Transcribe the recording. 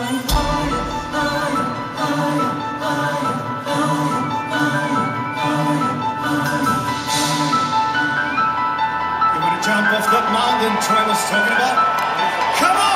You wanna jump off that mountain Trey was talking about? Come on!